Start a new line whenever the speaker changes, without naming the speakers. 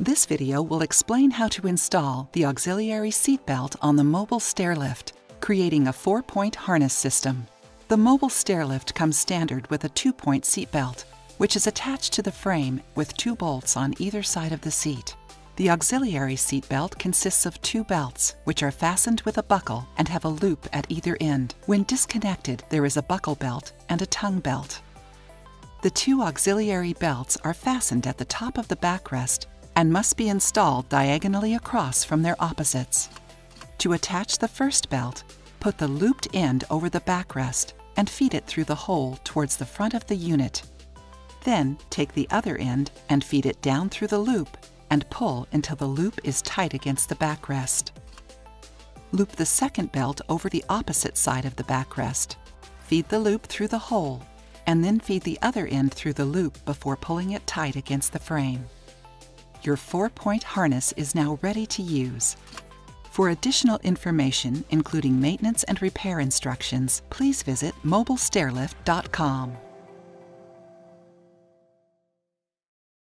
This video will explain how to install the auxiliary seat belt on the mobile stairlift, creating a four-point harness system. The mobile stairlift comes standard with a two-point seat belt, which is attached to the frame with two bolts on either side of the seat. The auxiliary seat belt consists of two belts, which are fastened with a buckle and have a loop at either end. When disconnected, there is a buckle belt and a tongue belt. The two auxiliary belts are fastened at the top of the backrest and must be installed diagonally across from their opposites. To attach the first belt, put the looped end over the backrest and feed it through the hole towards the front of the unit. Then take the other end and feed it down through the loop and pull until the loop is tight against the backrest. Loop the second belt over the opposite side of the backrest. Feed the loop through the hole and then feed the other end through the loop before pulling it tight against the frame. Your four-point harness is now ready to use. For additional information, including maintenance and repair instructions, please visit mobilestairlift.com.